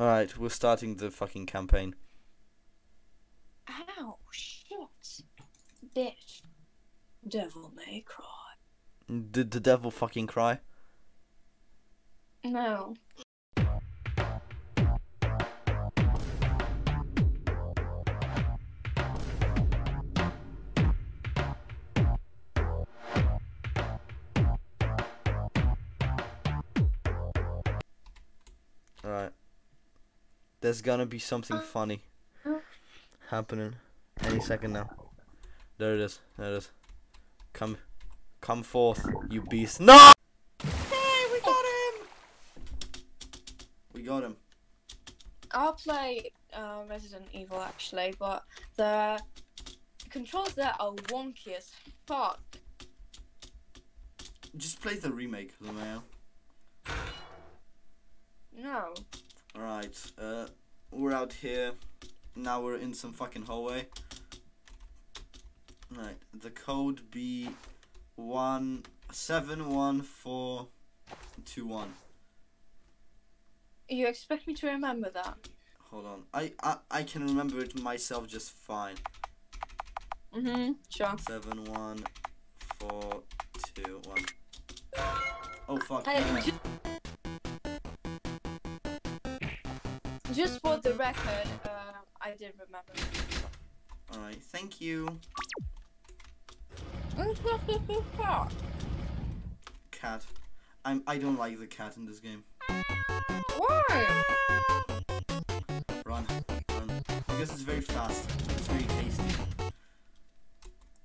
Alright, we're starting the fucking campaign. Ow, shit. Bitch. Devil may cry. Did the devil fucking cry? No. There's gonna be something funny happening any second now. There it is. There it is. Come come forth, you beast. No! Hey, we got him! We got him. I'll play uh, Resident Evil actually, but the controls there are wonky as fuck. Just play the remake, Lameo. No. Alright, uh, we're out here. Now we're in some fucking hallway. Right, the code be one seven one four two one. You expect me to remember that? Hold on, I, I I can remember it myself just fine. Mm-hmm. Sure. Seven one four two one. Oh fuck. Just for the record, uh, I did remember. Alright, thank you. Cat. I'm I don't like the cat in this game. Why? Run, run. Because it's very fast. It's very hasty.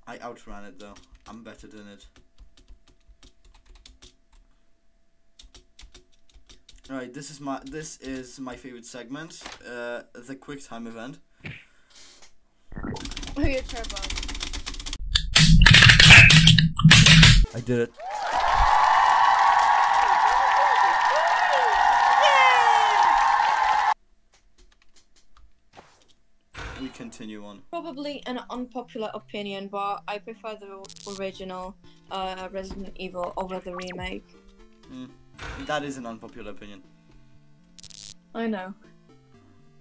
I outran it though. I'm better than it. Alright, this is my this is my favorite segment. Uh the quick time event. Oh, turbo. I did it. We continue on. Probably an unpopular opinion, but I prefer the original uh, Resident Evil over the remake. That is an unpopular opinion. I know.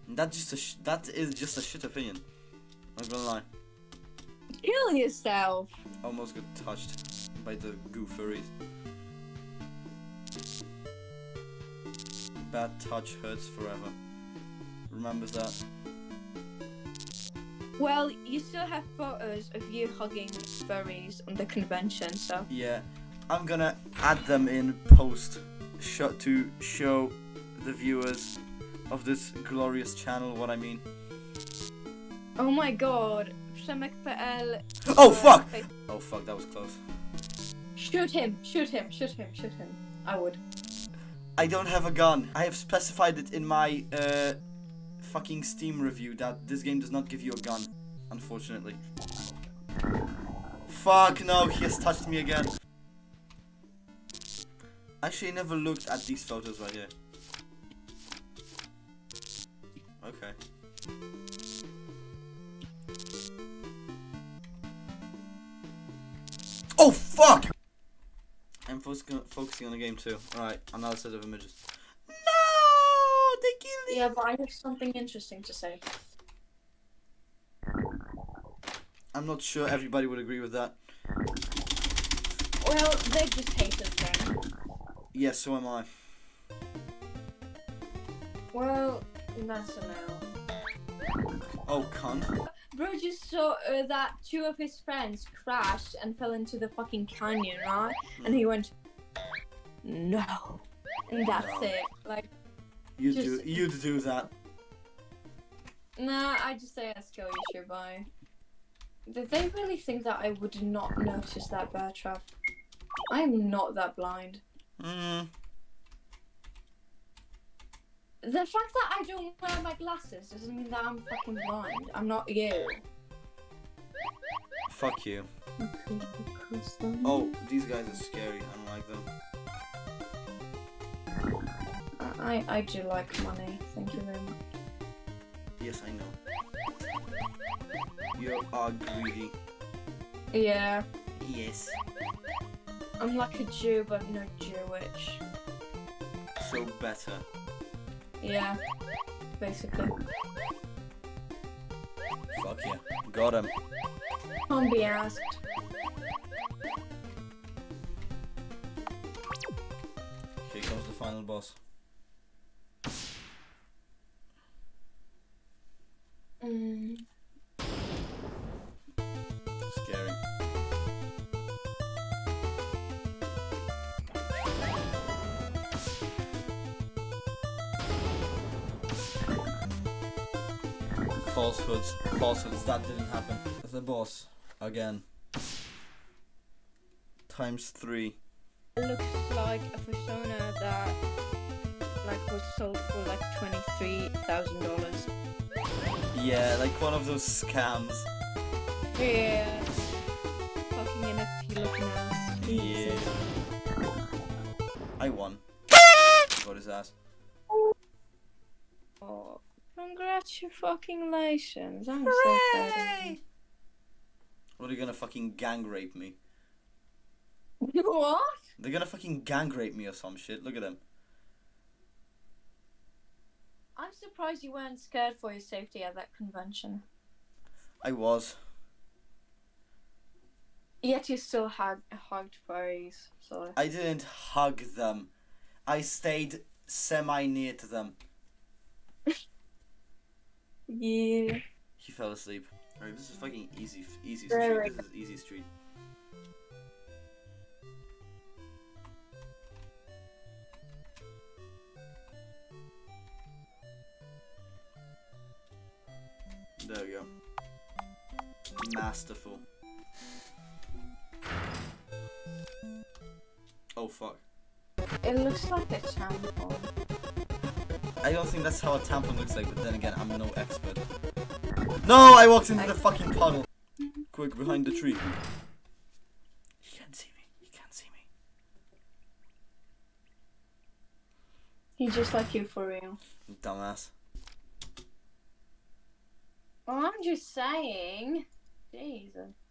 That just a sh- that is just a shit opinion. Not gonna lie. Kill yourself. Almost got touched by the goo furries. Bad touch hurts forever. Remember that. Well, you still have photos of you hugging furries on the convention, so. Yeah, I'm gonna add them in post shot to show the viewers of this glorious channel what I mean. Oh my god. Przemek.pl. Oh fuck! Oh fuck, that was close. Shoot him, shoot him, shoot him, shoot him. I would. I don't have a gun. I have specified it in my uh, fucking Steam review that this game does not give you a gun, unfortunately. Fuck no, he has touched me again. Actually, I never looked at these photos right here. Okay. Oh fuck! I'm focusing focusing on the game too. Alright, another set of images. No! They killed me! Yeah, but I have something interesting to say. I'm not sure everybody would agree with that. Well, they just hate us then. Yes, so am I. Well, that's a no. Oh, cunt. Bro just saw uh, that two of his friends crashed and fell into the fucking canyon, right? And he went, no. And that's No. it. Like, You do you do that. nah, I just say let's go, you should buy. Did they really think that I would not notice that bear trap? I'm not that blind. Mm, The fact that I don't wear my glasses doesn't mean that I'm fucking blind. I'm not you. fuck you. Oh, these guys are scary. I don't like them. I, I do like money. Thank you very much. Yes, I know. You are greedy. Yeah, Yes. I'm like a Jew, but not Jewish. So better. Yeah, basically. Fuck yeah. Got him. Can't be asked. Here comes the final boss. Falsehoods. Falsehoods. That didn't happen. The boss. Again. Times three. It looks like a persona that like was sold for like twenty three thousand dollars. Yeah, like one of those scams. Yeah. Fucking NFT looking ass. Yeah. I won. Got his ass. Congratulations! I'm so proud of you. What are you gonna fucking gang rape me? What? They're gonna fucking gang rape me or some shit. Look at them. I'm surprised you weren't scared for your safety at that convention. I was. Yet you still had hugged furries, so. I didn't hug them. I stayed semi near to them. Yeah. He fell asleep. Alright, this is fucking easy, easy street. This is easy street. There we go. Masterful. Oh fuck. It looks like a tampon. I don't think that's how a tampon looks like, but then again, I'm no expert. No, I walked into the fucking puddle. Quick, behind the tree. He can't see me. He can't see me. He's just like you for real. Dumbass. Well, I'm just saying. Jesus.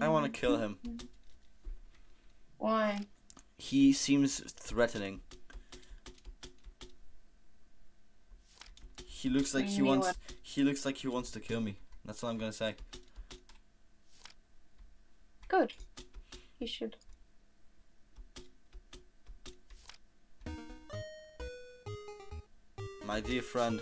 I want to kill him. Why? He seems threatening. He looks like he wants. it. He looks like he wants to kill me. That's all I'm gonna say. Good. You should. My dear friend.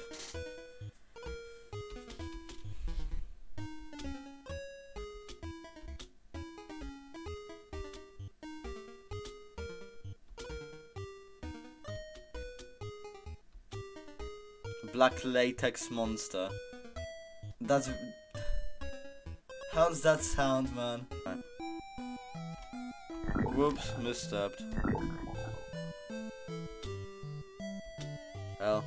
Black latex monster. That's. How does that sound, man? Whoops, misstepped. Well.